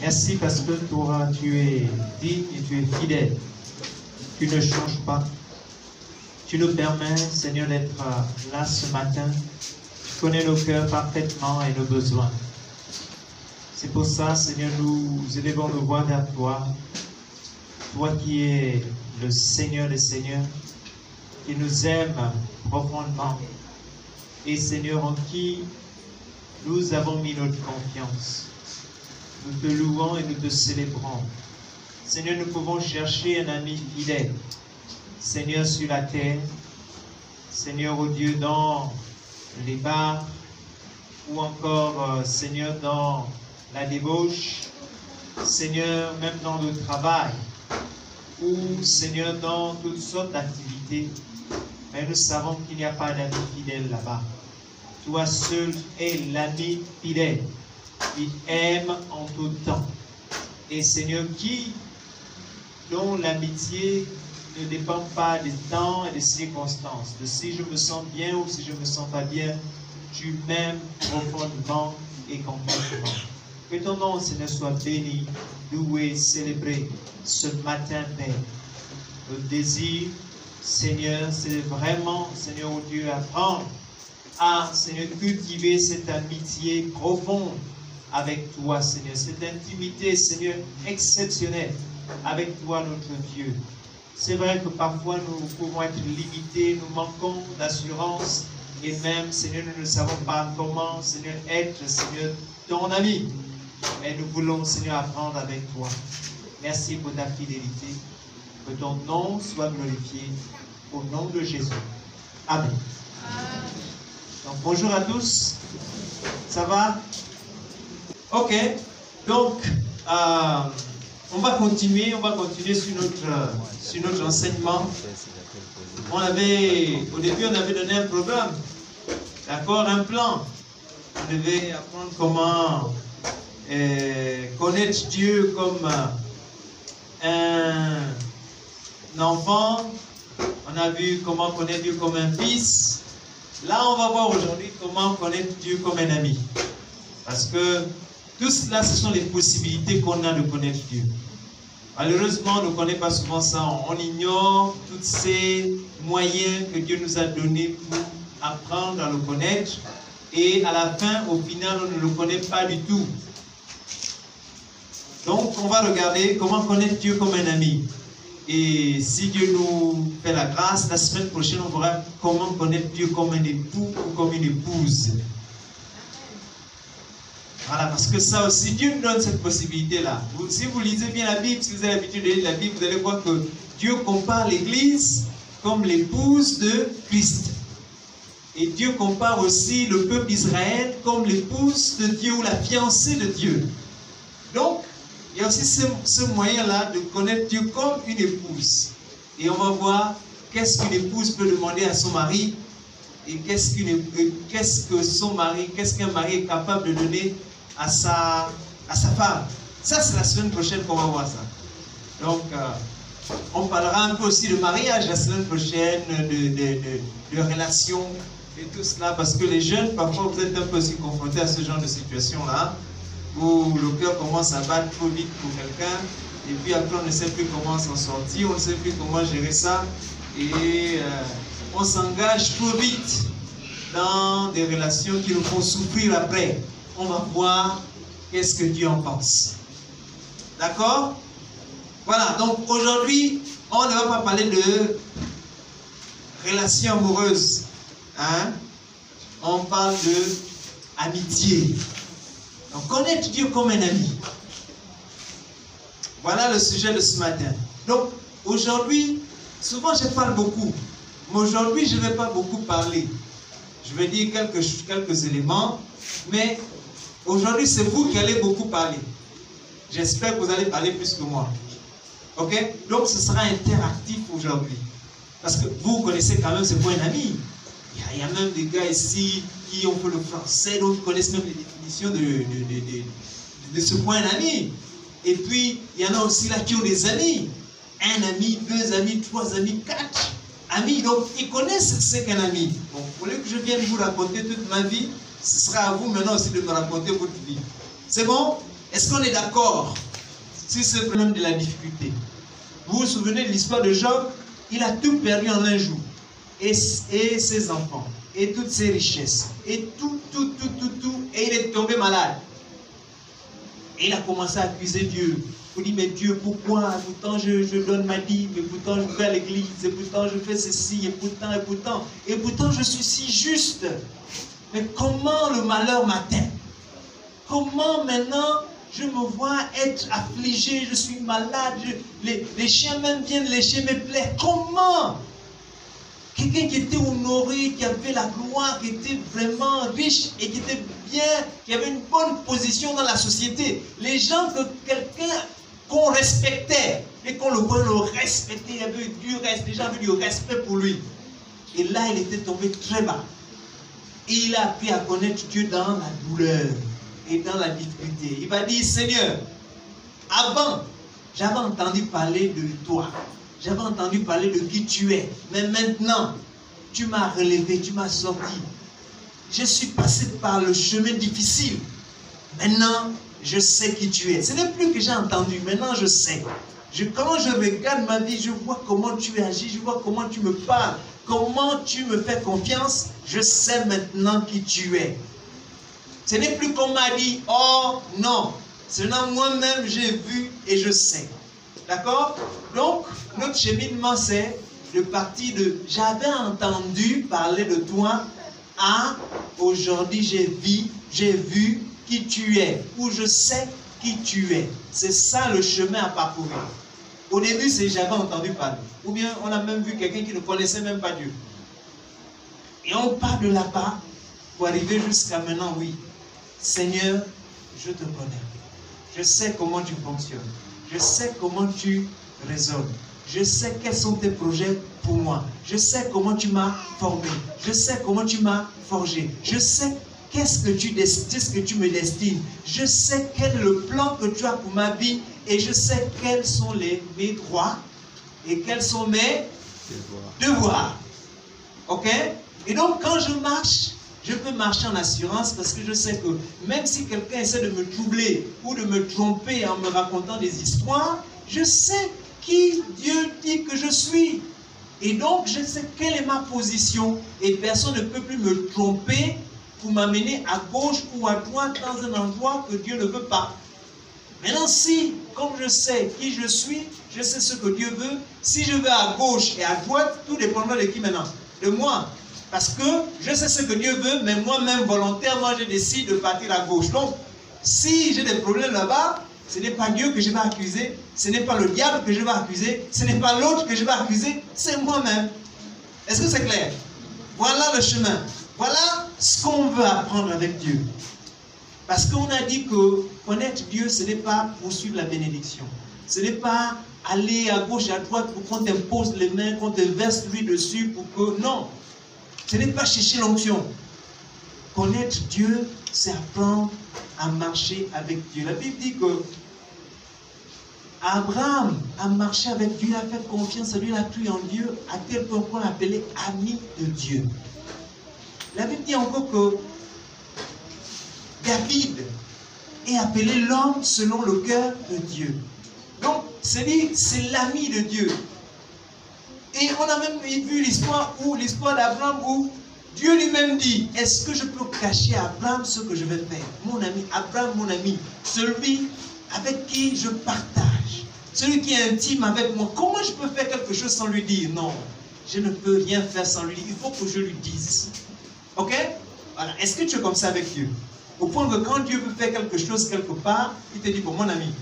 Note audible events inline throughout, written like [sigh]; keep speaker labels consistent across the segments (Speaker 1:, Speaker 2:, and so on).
Speaker 1: Merci parce que toi, tu es digne et tu es fidèle. Tu ne changes pas. Tu nous permets, Seigneur, d'être là ce matin. Tu connais nos cœurs parfaitement et nos besoins. C'est pour ça, Seigneur, nous élevons nos voix vers toi. Toi qui es le Seigneur des Seigneurs, qui nous aime profondément. Et Seigneur, en qui nous avons mis notre confiance. Nous te louons et nous te célébrons. Seigneur, nous pouvons chercher un ami fidèle. Seigneur, sur la terre. Seigneur, au Dieu, dans les bars. Ou encore, euh, Seigneur, dans la débauche. Seigneur, même dans le travail. Ou, Seigneur, dans toutes sortes d'activités. Mais nous savons qu'il n'y a pas d'ami fidèle là-bas. Toi seul es l'ami fidèle. Il aime en tout temps. Et Seigneur, qui, dont l'amitié ne dépend pas des temps et des circonstances, de si je me sens bien ou si je ne me sens pas bien, tu m'aimes profondément et complètement. Que ton nom, Seigneur, soit béni, loué, célébré ce matin, Père. Le désir, Seigneur, c'est vraiment, Seigneur, au Dieu, apprendre à, Seigneur, cultiver cette amitié profonde avec toi, Seigneur. Cette intimité, Seigneur, exceptionnelle avec toi, notre Dieu. C'est vrai que parfois nous pouvons être limités, nous manquons d'assurance et même, Seigneur, nous ne savons pas comment, Seigneur, être, Seigneur, ton ami. Mais nous voulons, Seigneur, apprendre avec toi. Merci pour ta fidélité. Que ton nom soit glorifié au nom de Jésus. Amen. Donc, bonjour à tous. Ça va? Ok. Donc, euh, on va continuer, on va continuer sur notre, sur notre enseignement. On avait, au début, on avait donné un programme, d'accord, un plan. On devait apprendre comment euh, connaître Dieu comme euh, un enfant. On a vu comment connaître Dieu comme un fils. Là, on va voir aujourd'hui comment connaître Dieu comme un ami. Parce que tout cela, ce sont les possibilités qu'on a de connaître Dieu. Malheureusement, on ne connaît pas souvent ça. On ignore tous ces moyens que Dieu nous a donnés pour apprendre à le connaître. Et à la fin, au final, on ne le connaît pas du tout. Donc, on va regarder comment connaître Dieu comme un ami. Et si Dieu nous fait la grâce, la semaine prochaine, on verra comment connaître Dieu comme un époux ou comme une épouse. Voilà, parce que ça aussi, Dieu nous donne cette possibilité-là. Si vous lisez bien la Bible, si vous avez l'habitude de lire la Bible, vous allez voir que Dieu compare l'Église comme l'épouse de Christ. Et Dieu compare aussi le peuple d'Israël comme l'épouse de Dieu ou la fiancée de Dieu. Donc, il y a aussi ce, moyen-là de connaître Dieu comme une épouse. Et on va voir qu'est-ce qu'une épouse peut demander à son mari et qu'est-ce que son mari, qu'est-ce qu'un mari est capable de donner à sa, à sa femme. Ça, c'est la semaine prochaine qu'on va voir ça. Donc, euh, on parlera un peu aussi de mariage la semaine prochaine, de, de, de, relations et tout cela, parce que les jeunes, parfois, vous êtes un peu aussi confrontés à ce genre de situation-là, où le cœur commence à battre trop vite pour quelqu'un, et puis après, on ne sait plus comment s'en sortir, on ne sait plus comment gérer ça, et euh, on s'engage trop vite dans des relations qui nous font souffrir après on va voir qu'est-ce que Dieu en pense. D'accord? Voilà, donc aujourd'hui, on ne va pas parler de relations amoureuses. Hein? On parle de amitié. Donc connaître Dieu comme un ami. Voilà le sujet de ce matin. Donc aujourd'hui, souvent je parle beaucoup, mais aujourd'hui je ne vais pas beaucoup parler. Je vais dire quelques, quelques éléments, mais Aujourd'hui, c'est vous qui allez beaucoup parler. J'espère que vous allez parler plus que moi. Ok? Donc, ce sera interactif aujourd'hui. Parce que vous connaissez quand même ce point ami. Il y, a, même des gars ici qui ont fait le français, d'autres connaissent même les définitions de, de, de, de ce point ami. Et puis, il y en a aussi là qui ont des amis. Un ami, deux amis, trois amis, quatre amis. Donc, ils connaissent ce qu'un ami. Bon, vous voulez que je vienne vous raconter toute ma vie ce sera à vous maintenant aussi de me raconter votre vie. C'est bon? Est-ce qu'on est, d'accord sur ce problème de la difficulté? Vous vous souvenez de l'histoire de Job Il a tout perdu en un jour. Et, et ses enfants, et toutes ses richesses, et tout, tout, tout, tout, tout. Et il est tombé malade. Et il a commencé à accuser Dieu. Il dit, mais Dieu, pourquoi? Pourtant, je, je donne ma dîme, et pourtant, je vais à l'église, et pourtant, je fais ceci, et pourtant, et pourtant, et pourtant, je suis si juste. Mais comment le malheur m'atteint? Comment maintenant je me vois être affligé, je suis malade, les, les, chiens même viennent lécher mes plaies? Comment? Quelqu'un qui était honoré, qui avait la gloire, qui était vraiment riche et qui était bien, qui avait une bonne position dans la société. Les gens que quelqu'un qu'on respectait et qu'on le voit le respecter, il avait du respect, les gens avaient du respect pour lui. Et là, il était tombé très bas. Il a appris à connaître Dieu dans la douleur et dans la difficulté. Il va dire, Seigneur, avant, j'avais entendu parler de toi. J'avais entendu parler de qui tu es. Mais maintenant, tu m'as relevé, tu m'as sorti. Je suis passé par le chemin difficile. Maintenant, je sais qui tu es. Ce n'est plus que j'ai entendu, maintenant je sais. Je, quand je regarde ma vie, je vois comment tu agis, je vois comment tu me parles, comment tu me fais confiance. Je sais maintenant qui tu es. Ce n'est plus qu'on m'a dit, oh non. Seulement moi-même, j'ai vu et je sais. D'accord? Donc, notre cheminement, c'est de partir de j'avais entendu parler de toi à aujourd'hui, j'ai vu, j'ai vu qui tu es, ou je sais qui tu es. C'est ça le chemin à parcourir. Au début, c'est j'avais entendu parler. Ou bien on a même vu quelqu'un qui ne connaissait même pas Dieu. Et on part de là-bas pour arriver jusqu'à maintenant, oui. Seigneur, je te connais. Je sais comment tu fonctionnes. Je sais comment tu raisonnes. Je sais quels sont tes projets pour moi. Je sais comment tu m'as formé. Je sais comment tu m'as forgé. Je sais qu'est-ce que tu ce que tu me destines? Je sais quel est le plan que tu as pour ma vie et je sais quels sont les, mes droits et quels sont mes devoirs. Ok? Et donc quand je marche, je peux marcher en assurance parce que je sais que même si quelqu'un essaie de me troubler ou de me tromper en me racontant des histoires, je sais qui Dieu dit que je suis. Et donc, je sais quelle est ma position et personne ne peut plus me tromper pour m'amener à gauche ou à droite dans un endroit que Dieu ne veut pas. Maintenant, si, comme je sais qui je suis, je sais ce que Dieu veut, si je vais à gauche et à droite, tout dépendra de qui maintenant? De moi. Parce que je sais ce que Dieu veut, mais moi-même, volontairement, je décide de partir à gauche. Donc, si j'ai des problèmes là-bas, ce n'est pas Dieu que je vais accuser, ce n'est pas le diable que je vais accuser, ce n'est pas l'autre que je vais accuser, c'est moi-même. Est-ce que c'est clair? Voilà le chemin. Voilà ce qu'on veut apprendre avec Dieu. Parce qu'on a dit que connaître Dieu, ce n'est pas poursuivre la bénédiction. Ce n'est pas aller à gauche, à droite pour qu'on t'impose les mains, qu'on te verse lui dessus pour que... Non. Ce n'est pas chercher l'onction. Connaître Dieu, c'est apprendre à marcher avec Dieu. La Bible dit que Abraham a marché avec Dieu, il a fait confiance à lui, il a cru en Dieu, à tel point qu'on l'appelait ami de Dieu. La Bible dit encore que David est appelé l'homme selon le cœur de Dieu. Donc, c'est c'est l'ami de Dieu. Et on a même vu l'histoire où l'histoire d'Abraham où Dieu lui-même dit, est-ce que je peux cacher à Abraham ce que je vais faire? Mon ami, Abraham, mon ami, celui avec qui je partage, celui qui est intime avec moi, comment je peux faire quelque chose sans lui dire Non, je ne peux rien faire sans lui il faut que je lui dise. Ok? Voilà. Est-ce que tu es comme ça avec Dieu? Au point que quand Dieu veut faire quelque chose quelque part, il te dit, bon, mon ami,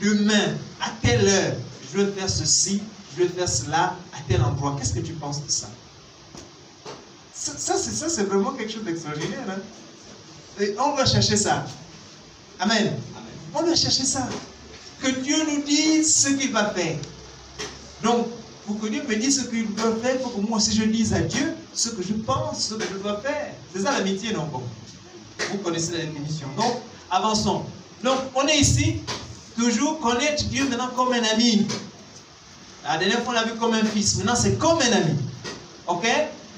Speaker 1: demain, à telle heure, je veux faire ceci, je veux faire cela, à tel endroit. Qu'est-ce que tu penses de ça? Ça, c'est vraiment quelque chose d'extraordinaire. Hein? on va chercher ça. Amen. On va chercher ça. Que Dieu nous dise ce qu'il va faire. Donc, pour que Dieu me dise ce qu'il doit faire, il faut que moi aussi je dise à Dieu ce que je pense, ce que je dois faire. C'est ça l'amitié, non. Vous connaissez la définition. Donc, avançons. Donc, on est ici, toujours connaître Dieu maintenant comme un ami. La dernière fois, on l'a vu comme un fils. Maintenant, c'est comme un ami. Ok?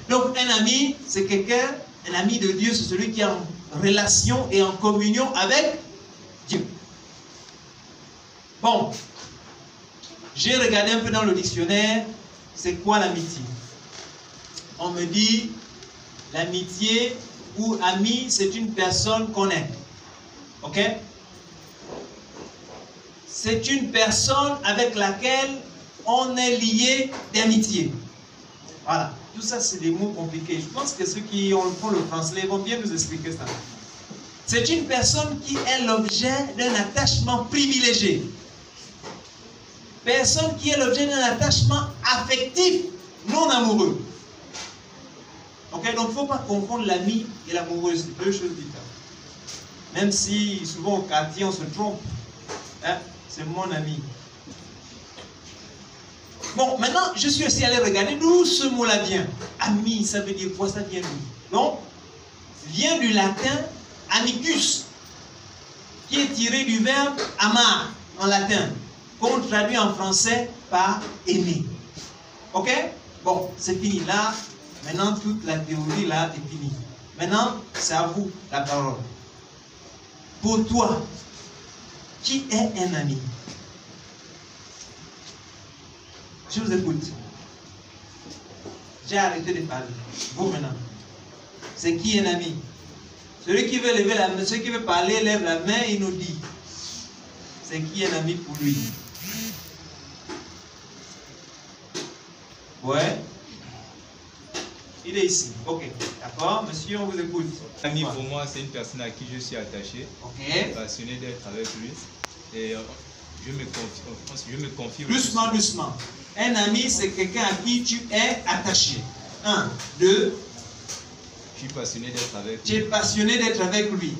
Speaker 1: Donc, un ami, c'est quelqu'un, un ami de Dieu, c'est celui qui est en relation et en communion avec Dieu. Bon, j'ai regardé un peu dans le dictionnaire, c'est quoi l'amitié? On me dit, l'amitié ou ami, c'est une personne qu'on aime. Ok? C'est une personne avec laquelle on est lié d'amitié. Voilà. Tout ça, c'est des mots compliqués. Je pense que ceux qui ont font le français vont bien nous expliquer ça. C'est une personne qui est l'objet d'un attachement privilégié. Personne qui est l'objet d'un attachement affectif, non amoureux. Ok, donc il ne faut pas confondre l'ami et l'amoureuse, deux choses différentes. Même si souvent au quartier on se trompe, hein, c'est mon ami. Bon, maintenant je suis aussi allé regarder d'où ce mot-là vient. Ami, ça veut dire quoi Ça vient d'où? Donc, vient du latin amicus, qui est tiré du verbe amar en latin, qu'on traduit en français par aimer. Ok? Bon, c'est fini. Là, maintenant, toute la théorie là est finie. Maintenant, c'est à vous la parole. Pour toi, qui est un ami? Je vous écoute. J'ai arrêté de parler. Vous maintenant. C'est qui un ami? Celui qui veut lever la celui qui veut parler, lève la main, il nous dit. C'est qui un ami pour lui? Ouais. Il est ici. Ok. D'accord. Monsieur, on vous écoute.
Speaker 2: Ami pour moi, c'est une personne à qui je suis attaché,
Speaker 1: Ok.
Speaker 2: passionné d'être avec lui. Et euh, je me confie. Je me confie
Speaker 1: Doucement, doucement. Un ami, c'est quelqu'un à qui tu es attaché. Un. Deux.
Speaker 2: Je suis passionné d'être avec
Speaker 1: Tu es
Speaker 2: lui.
Speaker 1: passionné d'être avec lui.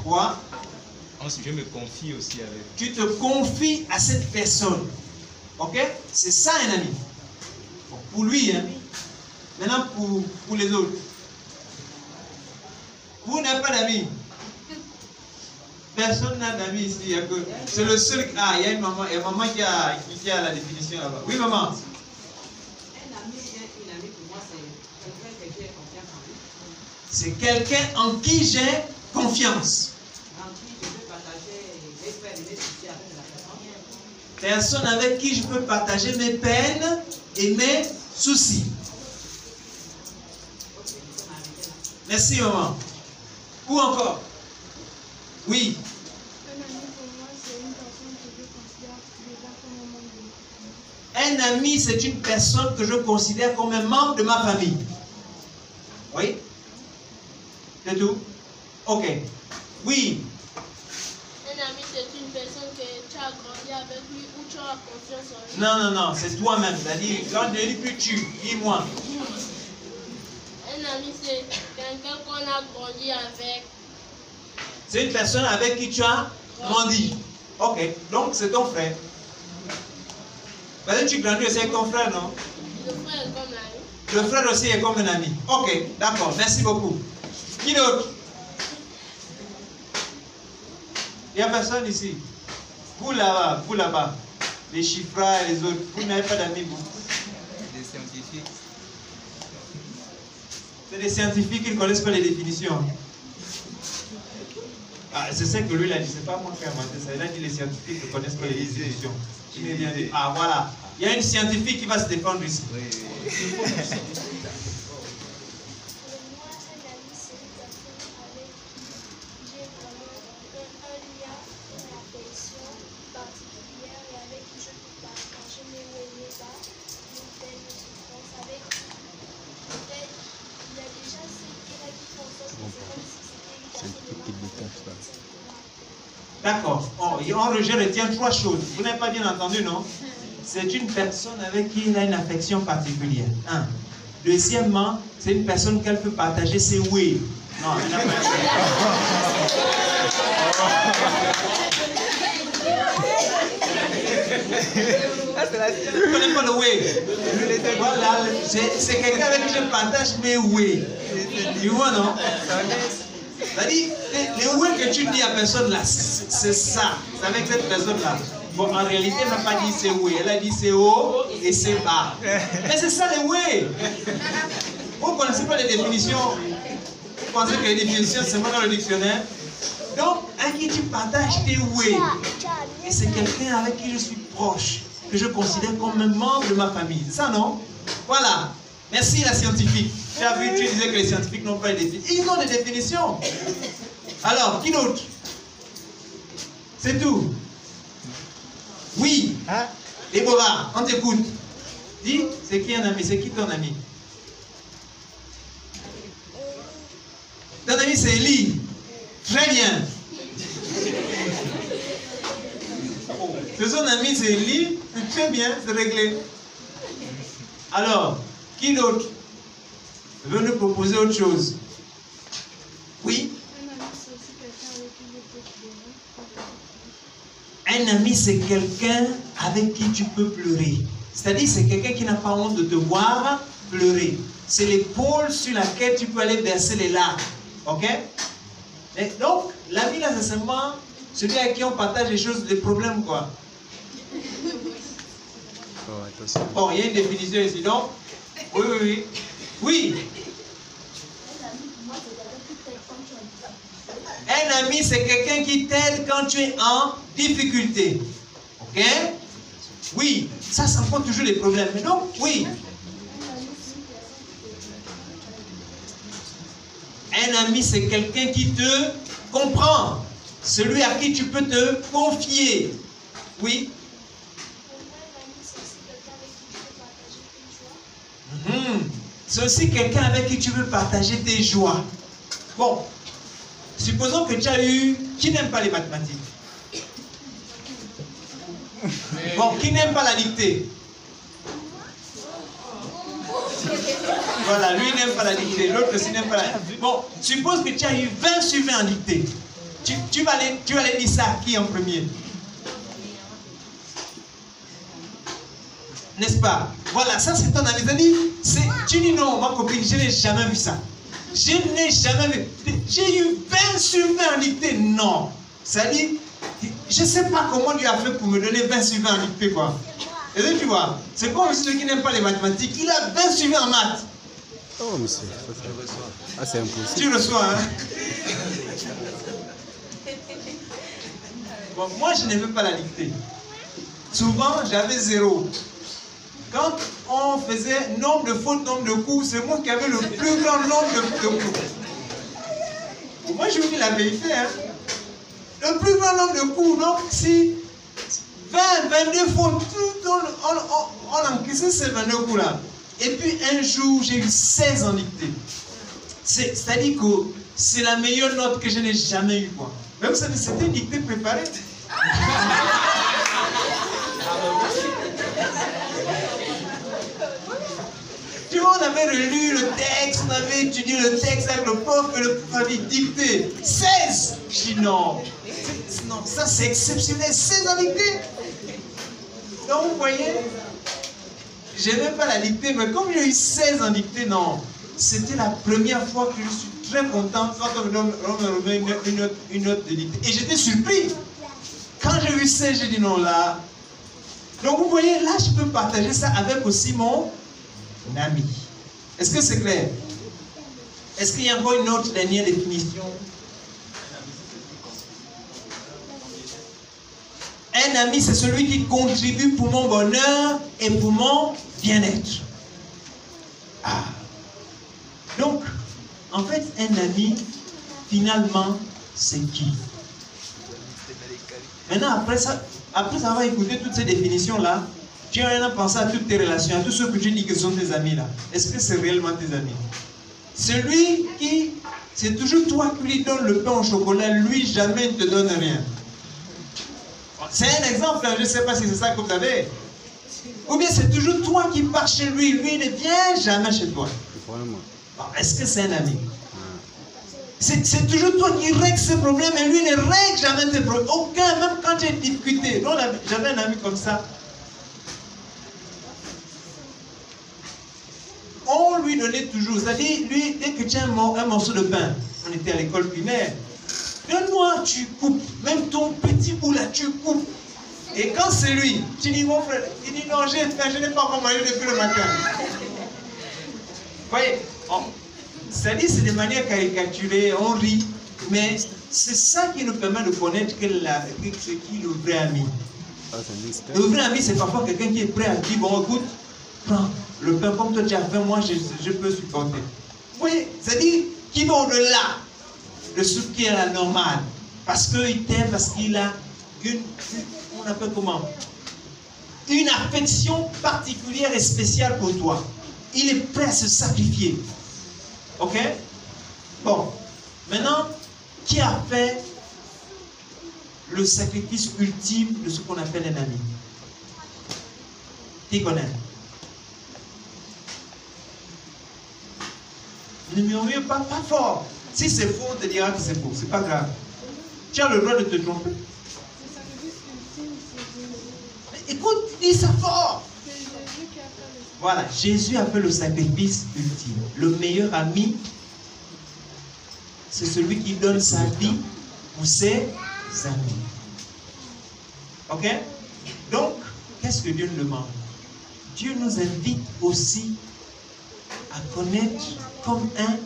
Speaker 1: Trois.
Speaker 2: Ensuite, je me confie aussi avec
Speaker 1: Tu te confies à cette personne. Ok? C'est ça un ami. Bon, pour lui, hein. Maintenant, pour, pour les autres. Vous n'avez pas d'amis. Personne n'a d'amis ici. C'est le seul. Ah, il y a une maman, il y a maman qui a, qui a la définition là-bas. Oui, maman.
Speaker 3: Un ami est une amie pour moi, c'est quelqu'un que j'ai confiance en lui,
Speaker 1: C'est quelqu'un en qui j'ai confiance.
Speaker 3: en qui je peux partager mes peines et mes soucis avec la personne.
Speaker 1: Personne avec qui je peux partager mes peines et mes soucis.
Speaker 3: Ok, je peux m'arrêter là.
Speaker 1: Merci, maman. Ou encore? Oui.
Speaker 4: Un ami pour moi, c'est une personne que je considère comme un membre de ma famille.
Speaker 1: Oui C'est tout Ok. Oui.
Speaker 4: Un ami, c'est une personne que tu as grandi avec lui ou tu as confiance en lui?
Speaker 1: Non, non, non, c'est toi-même. C'est-à-dire, quand je dis plus tu, dis-moi.
Speaker 4: Un ami, c'est quelqu'un qu'on a grandi avec.
Speaker 1: C'est une personne avec qui tu as grandi. Ok. Donc, c'est ton frère. Parce que tu grandis aussi avec ton frère, non?
Speaker 4: Le frère est comme l'ami.
Speaker 1: Le frère aussi est comme un ami. Ok, d'accord, merci beaucoup. Qui d'autre? Il n'y a personne ici. Vous là-bas, vous là-bas, les chiffres et les autres, vous n'avez pas d'amis, vous.
Speaker 2: des scientifiques.
Speaker 1: C'est des scientifiques qui ne connaissent pas les définitions. Ah, c'est ça que lui il a dit, c'est pas moi qui ai inventé ça. Il a dit les scientifiques ne connaissent pas les définitions. Vient de- Ah voilà, il y a une scientifique qui va se défendre ici.
Speaker 2: Oui, oui. [laughs]
Speaker 4: Pour moi, un ami, c'est une personne avec qui j'ai vraiment un, un lien, une affection particulière et avec qui je peux partager mes hauts et mes bas, mes peines, mes souffrances, avec qui peut-être il y a déjà ce qu'il a dit confiance, mais c'est comme si c'était une personne de ma famille.
Speaker 1: D'accord. Oh, et retiens trois choses. Vous n'avez pas bien entendu, non? C'est une personne avec qui il a une affection particulière. Un. Deuxièmement, c'est une personne qu'elle peut partager ses oui. Non, elle n'a pas. Je ne connais pas le oui. Voilà, c'est c'est quelqu'un avec qui je partage mes oui. Tu vois, non? C'est-à-dire, les, oui que tu dis à personne là, c'est ça? C'est avec cette personne-là. Bon, en réalité, elle n'a pas dit c'est oui. Elle a dit c'est haut et c'est bas. Mais c'est ça les oui. Vous ne connaissez pas les définitions? Vous pensez que les définitions, c'est pas dans le dictionnaire? Donc, avec qui tu partages tes oui. Et c'est quelqu'un avec qui je suis proche, que je considère comme un membre de ma famille. C'est ça, non? Voilà. Merci la scientifique. Tu as vu, tu disais que les scientifiques n'ont pas de définition. Ils ont des définitions. Alors, qui d'autre? C'est tout. Oui. Déborah, on t'écoute. Dis, c'est qui un ami? C'est qui ton ami? Ton ami, c'est Elie. Très bien. C'est son ami, c'est Elie. Très bien, c'est réglé. Alors, qui d'autre veut nous proposer autre chose Oui Un ami, c'est quelqu'un avec qui tu peux pleurer. C'est-à-dire, c'est quelqu'un qui n'a pas honte de te voir pleurer. C'est l'épaule sur laquelle tu peux aller verser les larmes. Ok? Et Donc, l'ami, là, c'est seulement celui avec qui on partage les choses, les problèmes, quoi. Bon, il y a une définition ici, donc Oui, oui, oui. Oui. Un ami, c'est quelqu'un qui t'aide quand tu es en difficulté. Ok? Oui, ça, ça pose toujours des problèmes. Mais donc, oui. Un ami, c'est quelqu'un qui te comprend. Celui à qui tu peux te confier. Oui? Mhm. C'est aussi quelqu'un avec qui tu veux partager tes joies. Bon, supposons que tu as eu... Qui n'aime pas les mathématiques Bon, qui n'aime pas la dictée Voilà, lui n'aime pas la dictée, l'autre aussi n'aime pas la Bon, suppose que tu as eu 20 sur 20 en dictée. Tu, vas aller, tu vas aller dire ça à qui en premier? N'est-ce pas? Voilà, ça c'est ton ami. Tu dis non, ma copine, je n'ai jamais vu ça. Je n'ai jamais vu. J'ai eu 20 sur 20 en dictée. Non. Ça dit, je ne sais pas comment lui a fait pour me donner 20 sur 20 en dictée, quoi. Et là, tu vois, c'est comme celui qui n'aime pas les mathématiques. Il a 20 sur 20 en maths.
Speaker 5: Oh, monsieur. Ah, c'est impossible.
Speaker 1: Tu reçois, hein [laughs] Bon, moi, je n'aimais pas la dictée. Souvent, j'avais zéro. Quand on faisait nombre de fautes, nombre de coups, c'est moi qui avais le plus grand nombre de, coups. Moi, je vous dis la vérité. Hein. Le plus grand nombre de coups, donc si 20, 22 fautes, tout, on, on, on, on encaissait ces 22 coups-là. Et puis un jour, j'ai eu 16 en dictée. C'est-à-dire que c'est la meilleure note que je n'ai jamais eue. Quoi. Vous savez, c'était une dictée préparée. [laughs] On avait relu le texte, on avait étudié le texte avec le prof et le prof avait dicté. 16 Je dis non. Non, ça c'est exceptionnel. 16 en dictée. Donc vous voyez, j'aimais pas la dictée, mais comme j'ai eu 16 en dictée, non. C'était la première fois que je suis très content quand on me remet une, une note de dictée. Et j'étais surpris. Quand j'ai vu 16, j'ai dit non là. Donc vous voyez, là je peux partager ça avec aussi mon ami. Est-ce que c'est clair? Est-ce qu'il y a encore une autre dernière définition? Un ami, c'est celui qui contribue pour mon bonheur et pour mon bien-être. Ah. Donc, en fait, un ami, finalement, c'est qui? Maintenant, après, avoir écouté toutes ces définitions-là, tu as maintenant pensé à toutes tes relations, à tous ceux que tu dis que sont tes amis là. Est-ce que c'est réellement tes amis? Celui qui, c'est toujours toi qui lui donne le pain au chocolat, lui jamais ne te donne rien. C'est un exemple, je ne sais pas si c'est ça que vous avez. Ou bien c'est toujours toi qui pars chez lui, lui ne vient jamais chez toi. Est-ce que c'est un ami? C'est toujours toi qui règles ses problèmes et lui ne règle jamais tes problèmes. Aucun, même quand tu as difficulté. J'avais un ami comme ça. On lui donnait toujours. C'est-à-dire, lui, dès que tu as un, morceau de pain, on était à l'école primaire, donne-moi, tu coupes. Même ton petit bout là, tu coupes. Et quand c'est lui, tu dis, mon frère, il dit, non, je n'ai pas encore mangé depuis le matin. Vous voyez, c'est-à-dire, c'est de manière caricaturée, on rit, mais c'est ça qui nous permet de connaître quel la- que- c'est qui le vrai ami.
Speaker 5: Ah.
Speaker 1: Le vrai ami, c'est parfois quelqu'un qui est prêt à dire, bon, écoute, prends le pain comme toi tu as fait, moi je, peux supporter. Vous voyez, c'est-à-dire qui va au-delà de ce qui est la normale. Parce qu'il t'aime, parce qu'il a une, Une affection particulière et spéciale pour toi. Il est prêt à se sacrifier. Ok? Bon, maintenant, qui a fait le sacrifice ultime de ce qu'on appelle un ami? Qui connaît? Ne murmure pas, pas fort. Si c'est faux, on te dira que c'est faux. C'est pas grave. Tu as le droit de te tromper. Écoute, dis ça fort. Voilà, Jésus a fait le sacrifice ultime. Le meilleur ami, c'est celui qui donne sa vie pour ses amis. Ok? Donc, qu'est-ce que Dieu nous demande? Dieu nous invite aussi à connaître comme un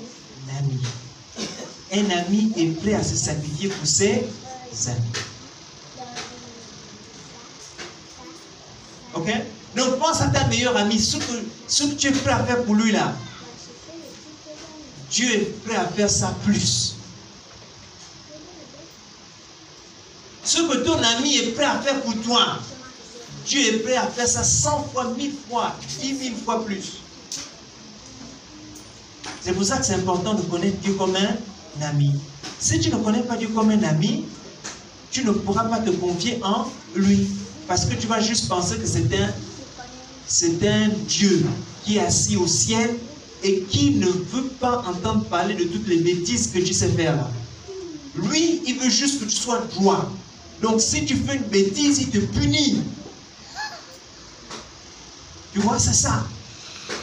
Speaker 1: ami. Un ami est prêt à se sacrifier pour ses amis. Ok? Donc pense à ta meilleure amie, ce que, ce que tu es prêt à faire pour lui là. Dieu est prêt à faire ça plus. Ce que ton ami est prêt à faire pour toi, Dieu est prêt à faire ça 100 fois, 1000 fois, 10 000 fois plus. C'est pour ça que c'est important de connaître Dieu comme un ami. Si tu ne connais pas Dieu comme un ami, tu ne pourras pas te confier en lui. Parce que tu vas juste penser que c'est un, c'est un Dieu qui est assis au ciel et qui ne veut pas entendre parler de toutes les bêtises que tu sais faire. Lui, il veut juste que tu sois droit. Donc si tu fais une bêtise, il te punit. Tu vois, c'est ça.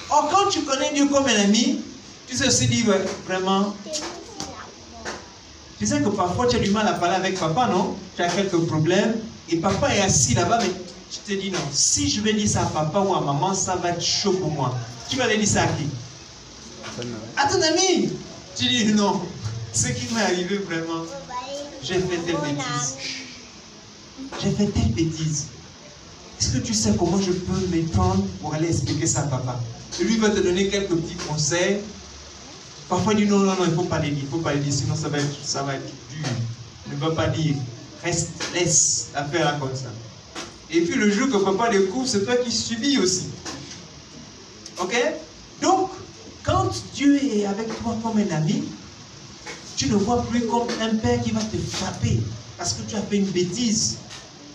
Speaker 1: Or, quand tu connais Dieu comme un ami, tu sais aussi dire, vraiment, tu sais que parfois tu as du mal à parler avec papa, non? Tu as quelques problèmes et papa est assis là-bas, mais tu te dis non, si je vais dire ça à papa ou à maman, ça va être chaud pour moi. Tu vas aller dire ça à qui? À ton ami Tu dis non, ce qui m'est arrivé vraiment, j'ai fait telle bêtise. J'ai fait telle bêtise. Est-ce que tu sais comment je peux me prendre pour aller expliquer ça à papa? Lui va te donner quelques petits conseils. Parfois, il dit non, non, non, il ne faut pas les dire, il ne faut pas les dire, sinon ça va être, ça va être dur. Ne va pas dire. Reste, laisse l'affaire là comme ça. Et puis le jour que papa découvre, c'est toi qui subis aussi. Ok? Donc, quand Dieu est avec toi comme un ami, tu ne vois plus comme un père qui va te frapper parce que tu as fait une bêtise.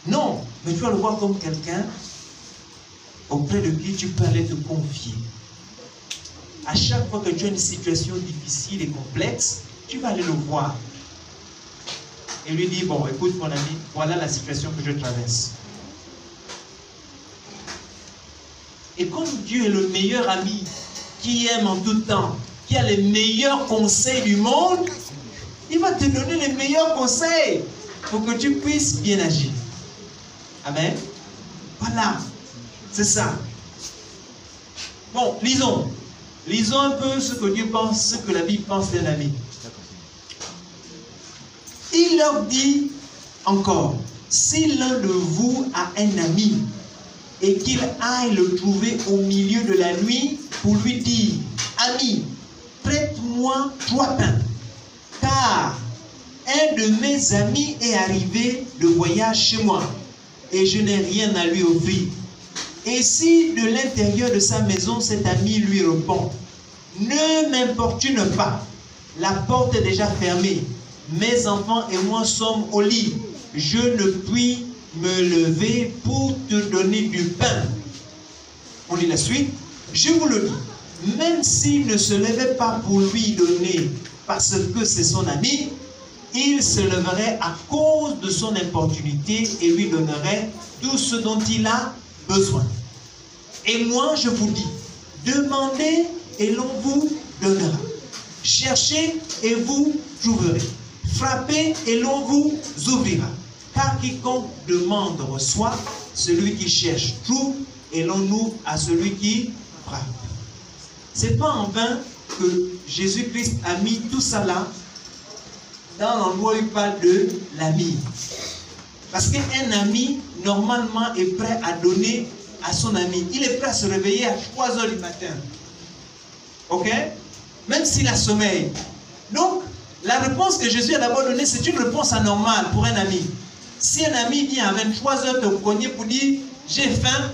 Speaker 1: Non, mais tu vas le voir comme quelqu'un auprès de qui tu peux aller te confier. À chaque fois que tu as une situation difficile et complexe, tu vas aller le voir et lui dire, bon, écoute mon ami, voilà la situation que je traverse. Et comme Dieu est le meilleur ami, qui aime en tout temps, qui a les meilleurs conseils du monde, il va te donner les meilleurs conseils pour que tu puisses bien agir. Amen. Voilà. C'est ça. Bon, lisons. Lisons un peu ce que Dieu pense, ce que la Bible pense d'un ami. Il leur dit encore, si l'un de vous a un ami et qu'il aille le trouver au milieu de la nuit pour lui dire, ami, prête-moi trois pains, car un de mes amis est arrivé de voyage chez moi et je n'ai rien à lui offrir. Et si de l'intérieur de sa maison cet ami lui répond, ne m'importune pas, la porte est déjà fermée, mes enfants et moi sommes au lit, je ne puis me lever pour te donner du pain. On lit la suite. Je vous le dis, même s'il ne se levait pas pour lui donner parce que c'est son ami, il se leverait à cause de son importunité et lui donnerait tout ce dont il a besoin. Et moi, je vous dis, demandez et l'on vous donnera. Cherchez et vous trouverez. Frappez et l'on vous ouvrira. Car quiconque demande reçoit, celui qui cherche trouve et l'on ouvre à celui qui frappe. C'est pas en vain que Jésus-Christ a mis tout ça là dans l'endroit où il parle de l'ami. Parce qu'un ami, normalement, est prêt à donner à son ami. Il est prêt à se réveiller à 3 heures du matin. Ok? Même s'il a sommeil. Donc, la réponse que Jésus a d'abord donnée, c'est une réponse anormale pour un ami. Si un ami vient à 23 heures te cogner pour dire j'ai faim,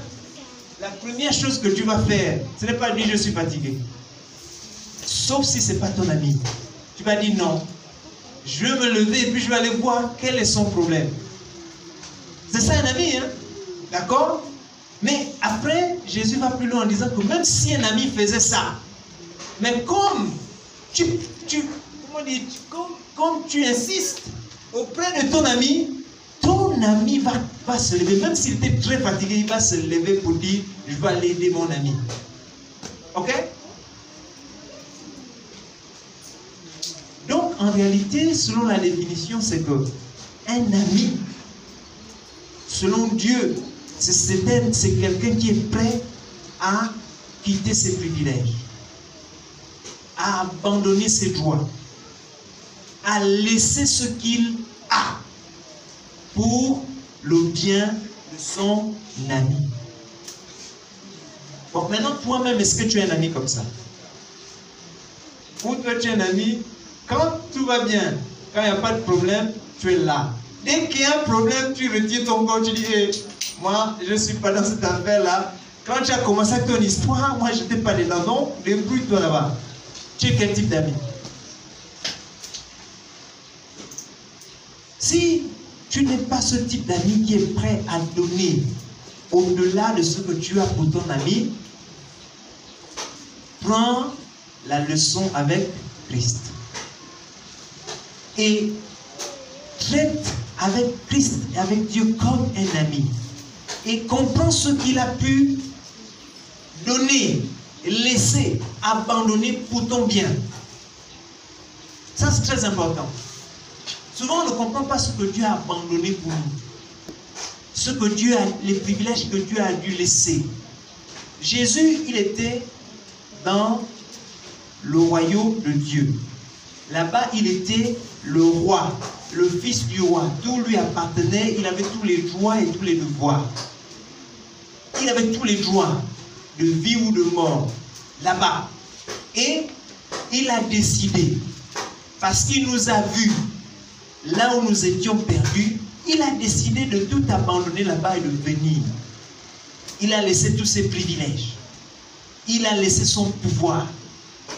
Speaker 1: la première chose que tu vas faire, ce n'est pas dire je suis fatigué. Sauf si ce n'est pas ton ami. Tu vas dire non. Je vais me lever et puis je vais aller voir quel est son problème. C'est ça un ami, hein? D'accord? Mais après, Jésus va plus loin en disant que même si un ami faisait ça, mais comme tu, comment comme, comme tu insistes auprès de ton ami, ton ami va, va se lever. Même s'il était très fatigué, il va se lever pour dire, je vais aller aider mon ami. Ok? Donc, en réalité, selon la définition, c'est que un ami, selon Dieu, c'est c'est un- c'est quelqu'un qui est prêt à quitter ses privilèges, à abandonner ses droits, à laisser ce qu'il a pour le bien de son ami. Bon, maintenant, toi-même, est-ce que tu es un ami comme ça? Ou toi, tu es un ami, quand tout va bien, quand il n'y a pas de problème, tu es là. Dès qu'il y a un problème, tu retires ton corps, tu dis, Eh, moi, je ne suis pas dans cette affaire-là. Quand tu as commencé ton histoire, moi, je n'étais pas dedans. Donc, débrouille-toi là-bas. Tu es quel type d'ami? Si tu n'es pas ce type d'ami qui est prêt à donner au-delà de ce que tu as pour ton ami, prends la leçon avec Christ. Et traite avec Christ et avec Dieu comme un ami. Et comprends ce qu'il a pu donner, laisser, abandonner pour ton bien. Ça, c'est très important. Souvent, on ne comprend pas ce que Dieu a abandonné pour nous. Ce que Dieu a, les privilèges que Dieu a dû laisser. Jésus, il était dans le royaume de Dieu. Là-bas, il était le roi, le fils du roi. Tout lui appartenait, il avait tous les droits et tous les devoirs. Il avait tous les droits de vie ou de mort là-bas. Et il a décidé, parce qu'il nous a vus là où nous étions perdus, il a décidé de tout abandonner là-bas et de venir. Il a laissé tous ses privilèges. Il a laissé son pouvoir.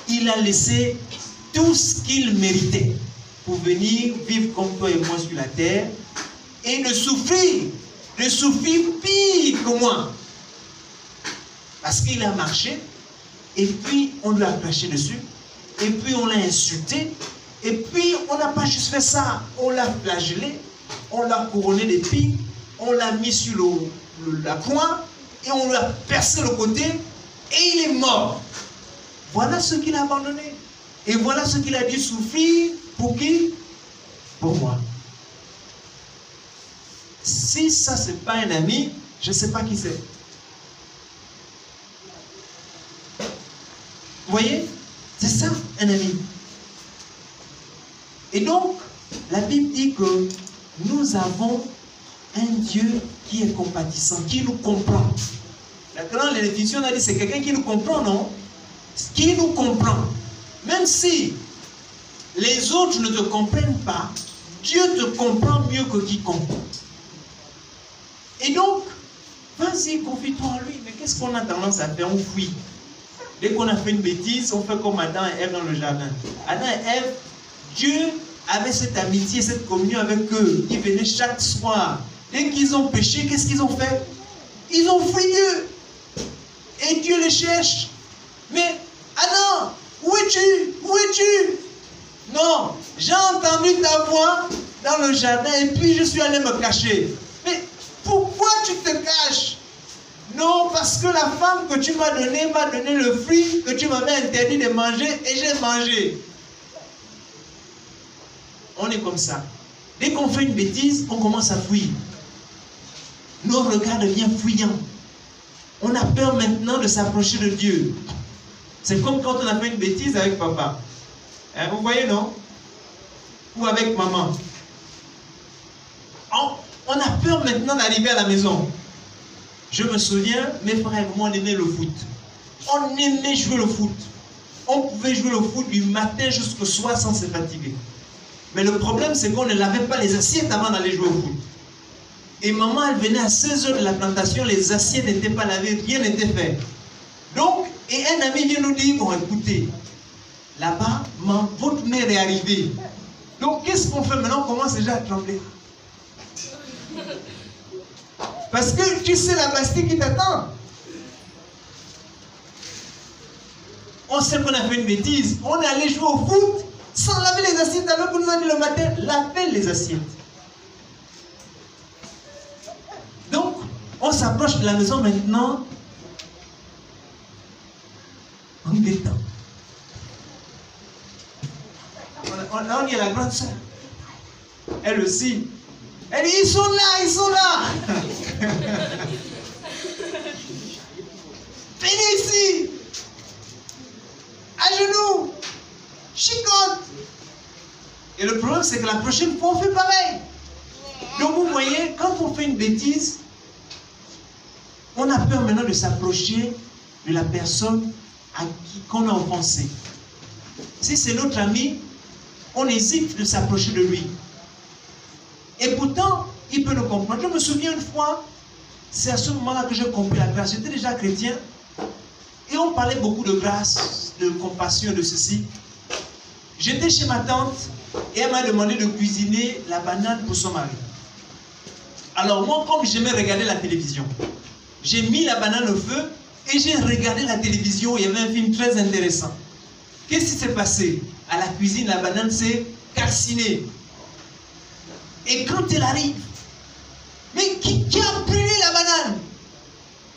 Speaker 1: Il a laissé tout ce qu'il méritait pour venir vivre comme toi et moi sur la terre et de souffrir, de souffrir pire que moi. Parce qu'il a marché et puis on lui a craché dessus et puis on l'a insulté et puis on n'a pas juste fait ça, on l'a flagellé, on l'a couronné d'épines, on l'a mis sur le- le- la croix et on lui a percé le côté et il est mort. Voilà ce qu'il a abandonné. Et voilà ce qu'il a dû souffrir pour qui? Pour moi. Si ça, c'est pas un ami, je ne sais pas qui c'est. Vous voyez? C'est ça, un ami. Et donc, la Bible dit que nous avons un Dieu qui est compatissant, qui nous comprend. La définition, on a dit c'est quelqu'un qui nous comprend, non? Qui nous comprend. Même si les autres ne te comprennent pas, Dieu te comprend mieux que quiconque. Et donc, vas-y, confie-toi en lui. Mais qu'est-ce qu'on a tendance à faire? On fuit. Dès qu'on a fait une bêtise, on fait comme Adam et Ève dans le jardin. Adam et Ève, Dieu avait cette amitié, cette communion avec eux. Ils venaient chaque soir. Dès qu'ils ont péché, qu'est-ce qu'ils ont fait? Ils ont fui Dieu. Et Dieu les cherche. Mais Adam, où es-tu? Où es-tu? Non, j'ai entendu ta voix dans le jardin et puis je suis allé me cacher. Mais pourquoi tu te caches? Non, parce que la femme que tu m'as donnée m'a donné le fruit que tu m'avais interdit de manger et j'ai mangé. On est comme ça. Dès qu'on fait une bêtise, on commence à fuir. Nos regards deviennent fuyants. On a peur maintenant de s'approcher de Dieu. C'est comme quand on a fait une bêtise avec papa. Hein, vous voyez, non? Ou avec maman? On, a peur maintenant d'arriver à la maison. Je me souviens, mes frères et moi, on aimait le foot. On aimait jouer le foot. On pouvait jouer le foot du matin jusqu'au soir sans se fatiguer. Mais le problème, c'est qu'on ne lavait pas les assiettes avant d'aller jouer au foot. Et maman, elle venait à 16 heures de la plantation, les assiettes n'étaient pas lavées, rien n'était fait. Donc, et un ami vient nous dire, bon, écoutez, là-bas, votre mère est arrivée. Donc, qu'est-ce qu'on fait maintenant? On commence déjà à trembler. Parce que tu sais la plastique qui t'attend. On sait qu'on a fait une bêtise. On est allé jouer au foot sans laver les assiettes alors qu'on nous a dit le matin, lavez les assiettes. Donc, on s'approche de la maison maintenant en détend. On, on, on dit à la grande sœur. Elle aussi. Elle dit, ils sont là, ils sont là. [laughs] Venez ici. À genoux. Chicote. Et le problème, c'est que la prochaine fois, on fait pareil. Donc, vous voyez, quand on fait une bêtise, on a peur maintenant de s'approcher de la personne à qui qu'on a offensé. Si c'est notre ami, on hésite de s'approcher de lui. Et pourtant, il peut nous comprendre. Je me souviens une fois, c'est à ce moment-là que j'ai compris la grâce. J'étais déjà chrétien. Et on parlait beaucoup de grâce, de compassion, de ceci. J'étais chez ma tante et elle m'a demandé de cuisiner la banane pour son mari. Alors moi, comme j'aimais regarder la télévision, j'ai mis la banane au feu et j'ai regardé la télévision. Il y avait un film très intéressant. Qu'est-ce qui s'est passé À la cuisine, la banane s'est calcinée. Et quand elle arrive, mais qui, a brûlé la banane?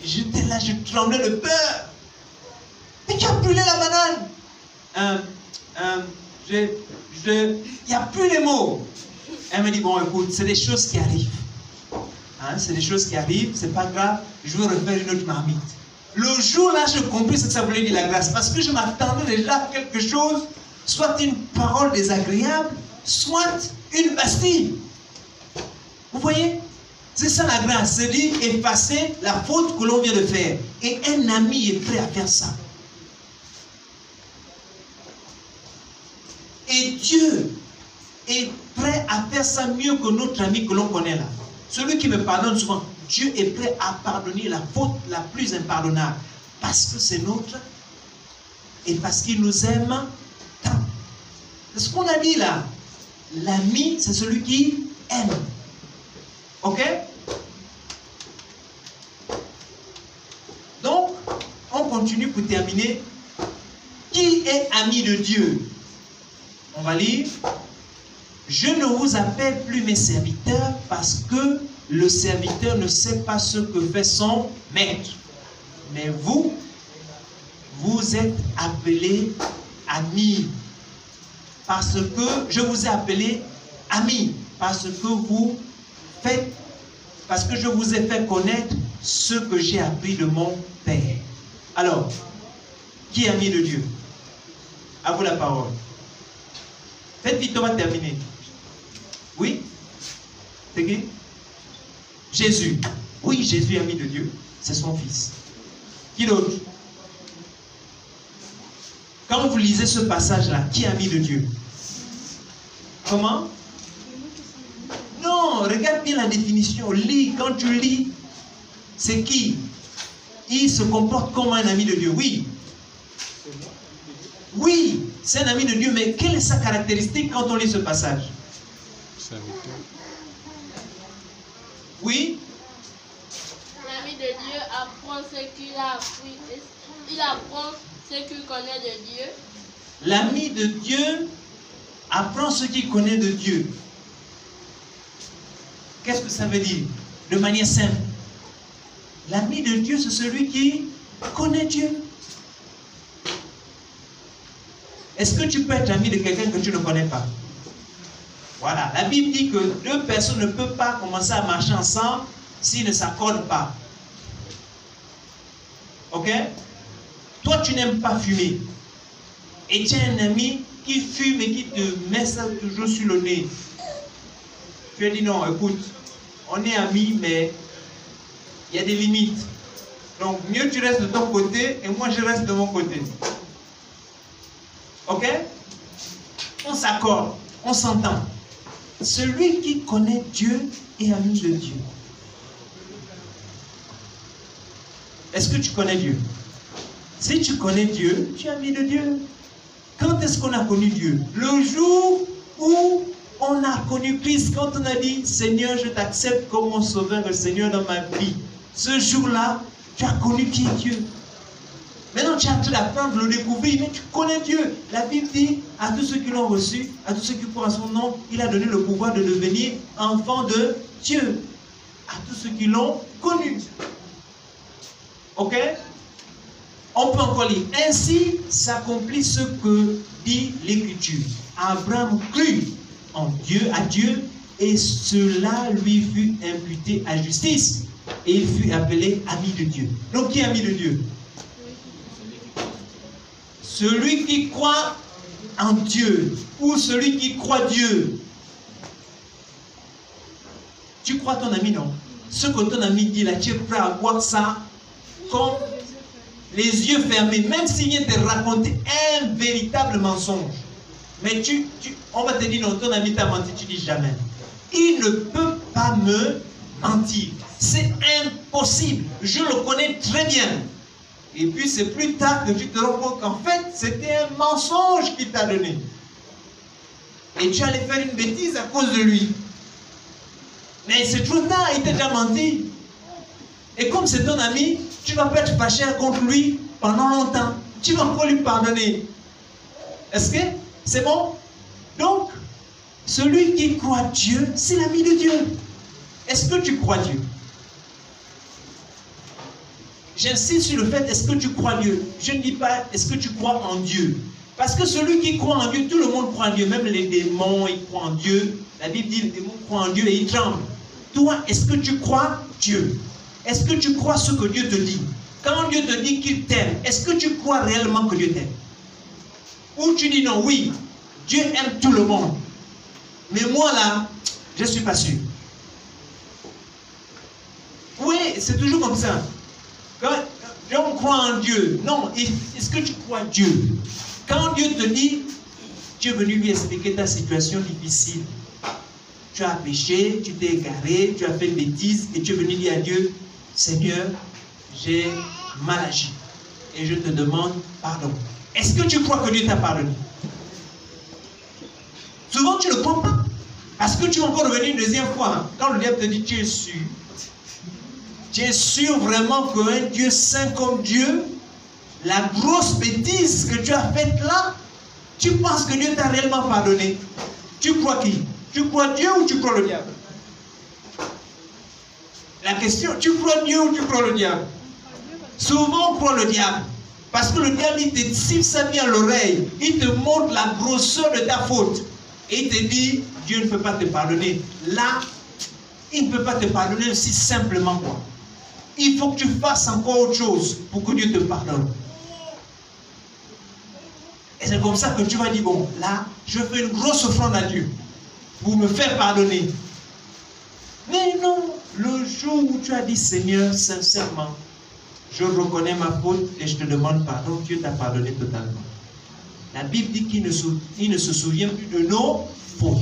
Speaker 1: J'étais là, je tremblais de peur. Mais qui a brûlé la banane? Euh, euh, Il n'y a plus les mots. Elle me dit, bon, écoute, c'est des choses qui arrivent. Hein, c'est des choses qui arrivent, c'est pas grave, je vais refaire une autre marmite. Le jour là, j'ai compris ce que ça voulait dire la grâce, parce que je m'attendais déjà à quelque chose, soit une parole désagréable, soit une bastille. Vous voyez? C'est ça la grâce, c'est dire effacer la faute que l'on vient de faire. Et un ami est prêt à faire ça. Et Dieu est prêt à faire ça mieux que notre ami que l'on connaît là. Celui qui me pardonne souvent, Dieu est prêt à pardonner la faute la plus impardonnable. Parce que c'est notre et parce qu'il nous aime tant. C'est ce qu'on a dit là. L'ami, c'est celui qui aime. Ok? Donc, on continue pour terminer. Qui est ami de Dieu? On va lire. Je ne vous appelle plus mes serviteurs parce que le serviteur ne sait pas ce que fait son maître. Mais vous, vous êtes appelés amis. Parce que je vous ai appelé amis. Parce que vous faites, parce que je vous ai fait connaître ce que j'ai appris de mon Père. Alors, qui est ami de Dieu? À vous la parole. Faites vite, on va terminer. Oui? C'est qui? Jésus. Oui, Jésus est ami de Dieu. C'est son fils. Qui d'autre? Quand vous lisez ce passage-là, qui est ami de Dieu? Comment? Non, regarde bien la définition. Lis, quand tu lis, c'est qui? Il se comporte comme un ami de Dieu. Oui. Oui, c'est un ami de Dieu, mais quelle est sa caractéristique quand on lit ce passage? Oui
Speaker 6: L'ami de Dieu apprend ce qu'il a appris. Il apprend ce qu'il connaît de Dieu.
Speaker 1: L'ami de Dieu apprend ce qu'il connaît de Dieu. Qu'est-ce que ça veut dire? De manière simple. L'ami de Dieu, c'est celui qui connaît Dieu. Est-ce que tu peux être ami de quelqu'un que tu ne connais pas? Voilà, la Bible dit que deux personnes ne peuvent pas commencer à marcher ensemble s'ils ne s'accordent pas. Ok? Toi, tu n'aimes pas fumer. Et tu as un ami qui fume et qui te met ça toujours sur le nez. Tu as dit non, écoute, on est amis, mais il y a des limites. Donc, mieux tu restes de ton côté et moi je reste de mon côté. Ok? On s'accorde, on s'entend. Celui qui connaît Dieu est ami de Dieu. Est-ce que tu connais Dieu? Si tu connais Dieu, tu es ami de Dieu. Quand est-ce qu'on a connu Dieu? Le jour où on a connu Christ, quand on a dit Seigneur, je t'accepte comme mon sauveur et Seigneur dans ma vie. Ce jour-là, tu as connu qui est Dieu? Maintenant, tu as tout d'apprendre, le découvrir, mais tu connais Dieu. La Bible dit à tous ceux qui l'ont reçu, à tous ceux qui croient à son nom, il a donné le pouvoir de devenir enfant de Dieu. À tous ceux qui l'ont connu. Ok? On peut encore lire. Ainsi s'accomplit ce que dit l'Écriture. Abraham crut en Dieu, à Dieu, et cela lui fut imputé à justice. Et il fut appelé ami de Dieu. Donc qui est ami de Dieu? Celui qui croit en Dieu ou celui qui croit Dieu. Tu crois ton ami, non? Ce que ton ami dit là, tu es prêt à voir ça comme les yeux fermés, même s'il vient te raconter un véritable mensonge. Mais tu, on va te dire, non, ton ami t'a menti, tu dis jamais. Il ne peut pas me mentir. C'est impossible. Je le connais très bien. Et puis c'est plus tard que tu te rends compte qu'en fait, c'était un mensonge qu'il t'a donné. Et tu allais faire une bêtise à cause de lui. Mais c'est trop tard, il t'a déjà menti. Et comme c'est ton ami, tu vas pas être fâché contre lui pendant longtemps. Tu vas encore lui pardonner. Est-ce que c'est bon? Donc, celui qui croit Dieu, c'est l'ami de Dieu. Est-ce que tu crois Dieu? J'insiste sur le fait, est-ce que tu crois Dieu? Je ne dis pas, est-ce que tu crois en Dieu? Parce que celui qui croit en Dieu, tout le monde croit en Dieu, même les démons, ils croient en Dieu. La Bible dit, les démons croient en Dieu et ils tremblent. Toi, est-ce que tu crois Dieu? Est-ce que tu crois ce que Dieu te dit? Quand Dieu te dit qu'il t'aime, est-ce que tu crois réellement que Dieu t'aime? Ou tu dis non, oui, Dieu aime tout le monde. Mais moi là, je ne suis pas sûr. Oui, c'est toujours comme ça. Quand on croit en Dieu, non, est-ce que tu crois Dieu? Quand Dieu te dit, tu es venu lui expliquer ta situation difficile, tu as péché, tu t'es égaré, tu as fait une bêtise, et tu es venu dire à Dieu, Seigneur, j'ai mal agi, et je te demande pardon. Est-ce que tu crois que Dieu t'a pardonné? Souvent, tu ne crois pas. Parce que tu vas encore revenir une deuxième fois. Quand le diable te dit, tu es sûr, tu es sûr vraiment qu'un Dieu saint comme Dieu, la grosse bêtise que tu as faite là, tu penses que Dieu t'a réellement pardonné? Tu crois qui? Tu crois Dieu ou tu crois le diable? La question, tu crois Dieu ou tu crois le diable? Souvent on croit le diable. Parce que le diable, il te siffle sa vie à l'oreille. Il te montre la grosseur de ta faute. Et il te dit, Dieu ne peut pas te pardonner. Là, il ne peut pas te pardonner aussi simplement quoi. Il faut que tu fasses encore autre chose pour que Dieu te pardonne. Et c'est comme ça que tu vas dire, bon, là, je fais une grosse offrande à Dieu pour me faire pardonner. Mais non, le jour où tu as dit, Seigneur, sincèrement, je reconnais ma faute et je te demande pardon, Dieu t'a pardonné totalement. La Bible dit qu'il ne, se souvient plus de nos fautes.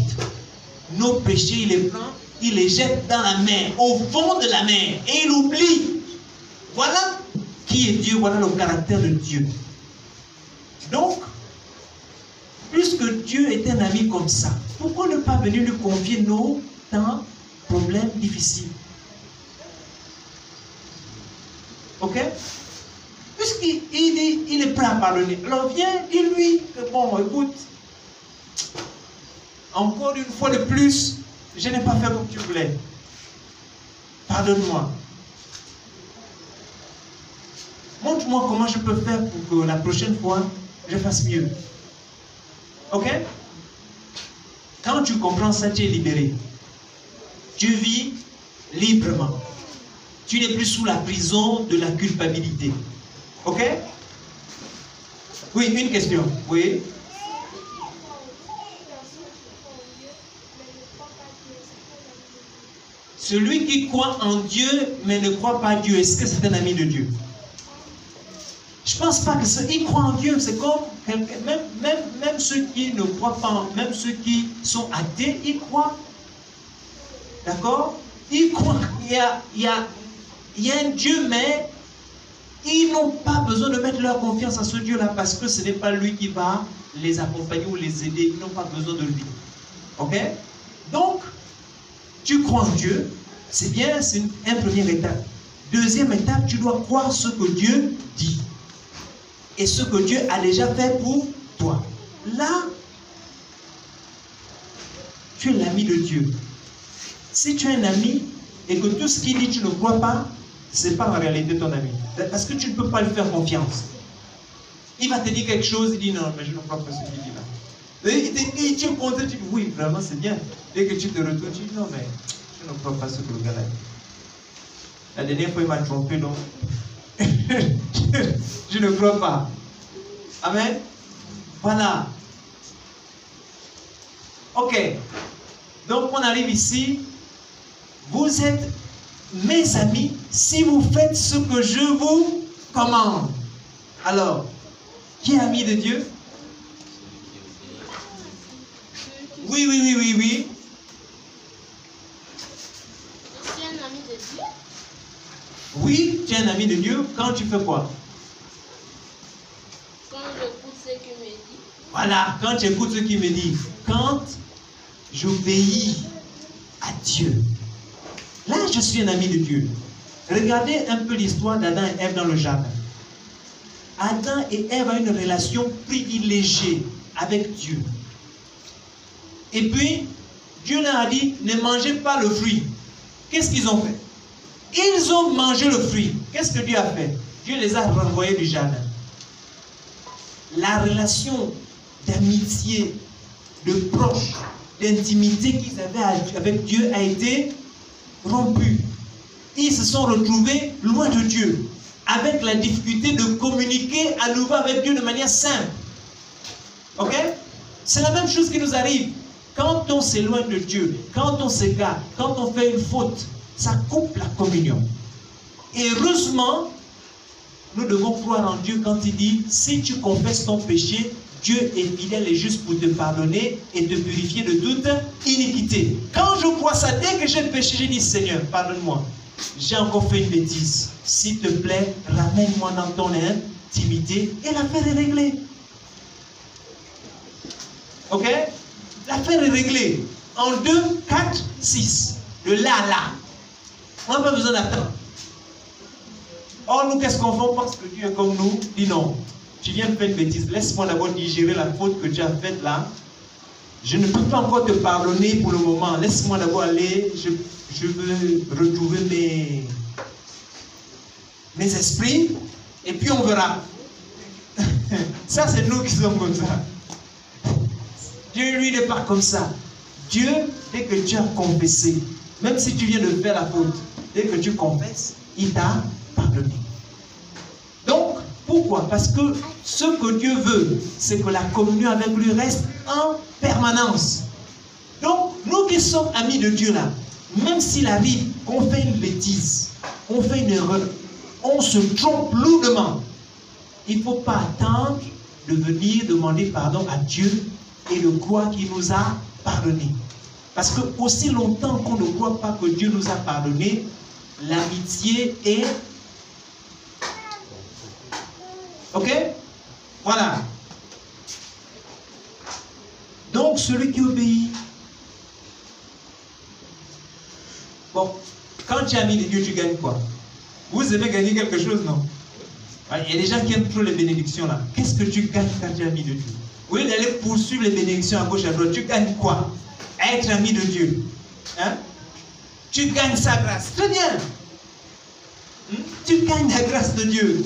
Speaker 1: Nos péchés, il les prend, il les jette dans la mer, au fond de la mer, et il oublie. Voilà qui est Dieu, voilà le caractère de Dieu. Donc, puisque Dieu est un ami comme ça, pourquoi ne pas venir lui confier nos temps, problèmes difficiles? Ok? Puisqu'il est prêt à pardonner. Alors viens, dis-lui que bon, écoute, encore une fois de plus, je n'ai pas fait comme tu voulais. Pardonne-moi. Montre-moi comment je peux faire pour que la prochaine fois, je fasse mieux. Ok? Quand tu comprends ça, tu es libéré. Tu vis librement. Tu n'es plus sous la prison de la culpabilité. Ok? Oui, une question. Oui? Celui qui croit en Dieu mais ne croit pas Dieu, est-ce que c'est un ami de Dieu? Je pense pas que c'est. Il croit en Dieu, c'est comme même, même, même ceux qui ne croient pas, même ceux qui sont athées, ils croient. D'accord? Ils croient qu'il y a, y, a, y a un Dieu, mais ils n'ont pas besoin de mettre leur confiance à ce Dieu-là parce que ce n'est pas lui qui va les accompagner ou les aider. Ils n'ont pas besoin de lui. Ok? Donc, tu crois en Dieu, c'est bien, c'est une, première étape. Deuxième étape, tu dois croire ce que Dieu dit et ce que Dieu a déjà fait pour toi. Là, tu es l'ami de Dieu. Si tu es un ami et que tout ce qu'il dit, tu ne crois pas, ce n'est pas en réalité ton ami. Parce que tu ne peux pas lui faire confiance. Il va te dire quelque chose, il dit non, mais je ne crois pas ce qu'il dit. Il te dit, tu es content, tu dis oui, vraiment c'est bien. Dès que tu te retournes, tu dis non, mais je ne crois pas ce que le gars a dit. La dernière fois, il m'a trompé, donc [laughs] je ne crois pas. Amen. Voilà. Ok. Donc on arrive ici. Vous êtes mes amis si vous faites ce que je vous commande. Alors, qui est ami de Dieu? Oui, oui, oui, oui, oui.
Speaker 6: Je suis un ami de Dieu?
Speaker 1: Oui, tu es un ami de Dieu quand tu fais quoi?
Speaker 6: Quand j'écoute ce qu'il me dit,
Speaker 1: Voilà, quand tu écoutes ce qu'il me dit. Quand j'obéis à Dieu. Là, je suis un ami de Dieu. Regardez un peu l'histoire d'Adam et Ève dans le jardin. Adam et Ève ont une relation privilégiée avec Dieu. Et puis, Dieu leur a dit, ne mangez pas le fruit. Qu'est-ce qu'ils ont fait? Ils ont mangé le fruit. Qu'est-ce que Dieu a fait? Dieu les a renvoyés du jardin. La relation d'amitié, de proche, d'intimité qu'ils avaient avec Dieu a été rompue. Ils se sont retrouvés loin de Dieu, avec la difficulté de communiquer à nouveau avec Dieu de manière simple. Ok? C'est la même chose qui nous arrive. Quand on s'éloigne de Dieu, quand on s'égare, quand on fait une faute, ça coupe la communion. Et heureusement, nous devons croire en Dieu quand il dit, si tu confesses ton péché, Dieu est fidèle et juste pour te pardonner et te purifier de toute iniquité. Quand je crois ça, dès que j'ai péché, j'ai dit, Seigneur, pardonne-moi. J'ai encore fait une bêtise. S'il te plaît, ramène-moi dans ton intimité et l'affaire est réglée. Ok? L'affaire est réglée. En 2, 4, 6. De là à là. On n'a pas besoin d'attendre. Or, nous, qu'est-ce qu'on fait? On pense que Dieu est comme nous. Dit non. Tu viens de faire une bêtise. Laisse-moi d'abord digérer la faute que tu as faite là. Je ne peux pas encore te pardonner pour le moment. Laisse-moi d'abord aller. Je, je veux retrouver mes, mes esprits. Et puis on verra. [laughs] ça, c'est nous qui sommes comme ça. Dieu, lui, n'est pas comme ça. Dieu, dès que tu as confessé, même si tu viens de faire la faute, dès que tu confesses, il t'a pardonné. Donc, pourquoi? Parce que ce que Dieu veut, c'est que la communion avec lui reste en permanence. Donc, nous qui sommes amis de Dieu là, même s'il arrive qu'on fait une bêtise, on fait une erreur, on se trompe lourdement, il ne faut pas attendre de venir demander pardon à Dieu et de croire qu'il nous a pardonné. Parce que aussi longtemps qu'on ne croit pas que Dieu nous a pardonné, l'amitié est... Ok? Voilà. Donc celui qui obéit. Bon, quand tu es ami de Dieu, tu gagnes quoi? Vous aimez gagner quelque chose, non? Il y a des gens qui aiment trop les bénédictions là. Qu'est-ce que tu gagnes quand tu es ami de Dieu Au lieu d'aller poursuivre les bénédictions à gauche à droite, tu gagnes quoi? Être ami de Dieu. Hein? Tu gagnes sa grâce. Très bien. Hmm? Tu gagnes la grâce de Dieu.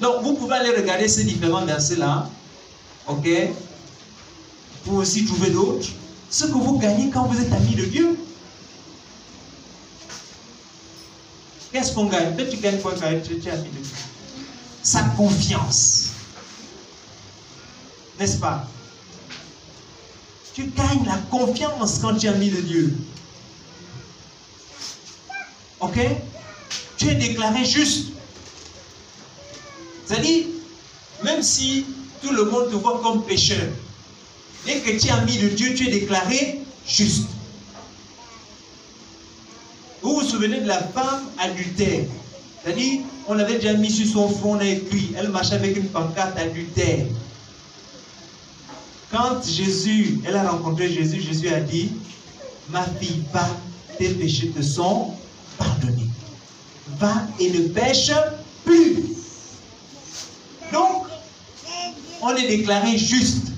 Speaker 1: Donc, vous pouvez aller regarder ces différents versets-là. OK? Pour aussi trouver d'autres. Ce que vous gagnez quand vous êtes ami de Dieu. Qu'est-ce qu'on gagne? Peut-être tu gagnes quoi quand tu es ami de Dieu? Sa confiance. N'est-ce pas? Tu gagnes la confiance quand tu es ami de Dieu. Ok? Tu es déclaré juste. C'est-à-dire, même si tout le monde te voit comme pécheur, dès que tu es ami de Dieu, tu es déclaré juste. Vous vous souvenez de la femme adultère? C'est-à-dire, on avait déjà mis sur son front, on a écrit, elle marchait avec une pancarte adultère. Quand Jésus, elle a rencontré Jésus, Jésus a dit, ma fille, va, tes péchés te sont pardonnés. Va et ne pêche plus. Donc, on est déclaré juste,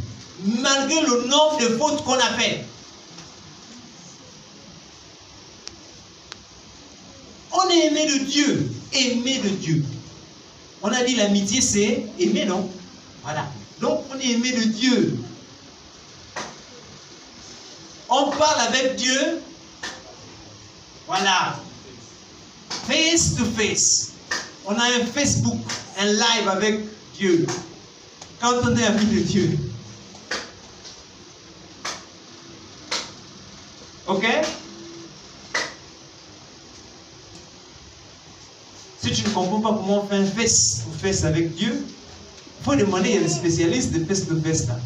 Speaker 1: malgré le nombre de fautes qu'on a faites. On est aimé de Dieu, aimé de Dieu. On a dit l'amitié, c'est aimer, non? Voilà. Donc, on est aimé de Dieu. On parle avec Dieu. Voilà. Face to face. On a un Facebook, un live avec Dieu. Quand on est ami de Dieu. Ok? Si tu ne comprends pas comment on fait un face to face avec Dieu, il faut demander, a des spécialistes de face to face là.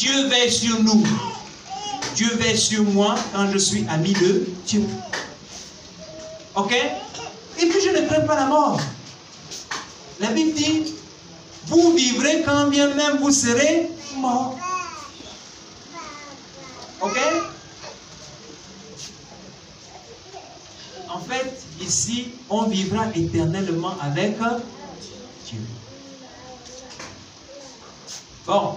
Speaker 1: Dieu sur nous. Dieu veille sur moi quand je suis ami de Dieu. Ok? Et puis je ne crains pas la mort. La Bible dit, vous vivrez quand bien même vous serez mort. Ok? En fait, ici, on vivra éternellement avec Dieu. Bon.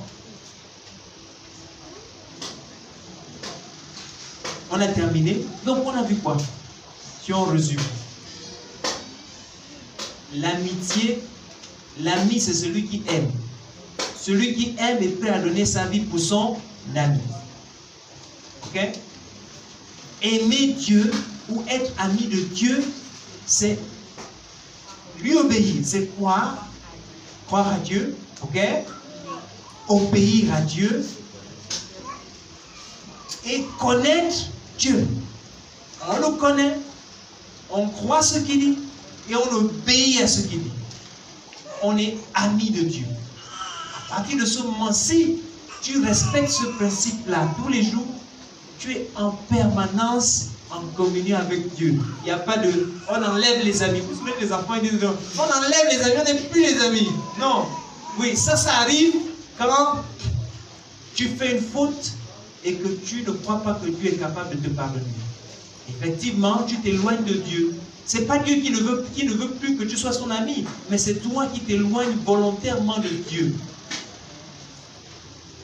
Speaker 1: On a terminé. Donc, on a vu quoi? Si on résume. L'amitié, l'ami, c'est celui qui aime. Celui qui aime est prêt à donner sa vie pour son ami. Ok? Aimer Dieu ou être ami de Dieu, c'est lui obéir. C'est croire, croire à Dieu, ok? Obéir à Dieu et connaître Dieu. On le connaît, on croit ce qu'il dit et on obéit à ce qu'il dit. On est ami de Dieu. À partir de ce moment-ci, tu respectes ce principe-là tous les jours, tu es en permanence en communion avec Dieu. Il n'y a pas de. On enlève les amis. Vous savez, les enfants disent on enlève les amis, on n'est plus les amis. Non. Oui, ça, ça arrive quand tu fais une faute et que tu ne crois pas que Dieu est capable de te pardonner. Effectivement, tu t'éloignes de Dieu. Ce n'est pas Dieu qui ne, veut, qui ne veut plus que tu sois son ami, mais c'est toi qui t'éloignes volontairement de Dieu.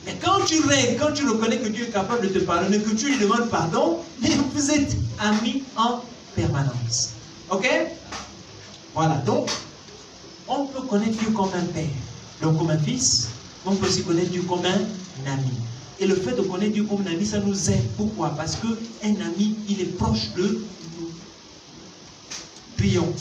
Speaker 1: Mais quand tu règles, quand tu reconnais que Dieu est capable de te pardonner, que tu lui demandes pardon, [laughs] vous êtes amis en permanence. Ok? Voilà, donc, on peut connaître Dieu comme un père, donc comme un fils, on peut aussi connaître Dieu comme un ami. Et le fait de connaître Dieu comme un ami, ça nous aide. Pourquoi? Parce qu'un ami, il est proche de nous. Prions.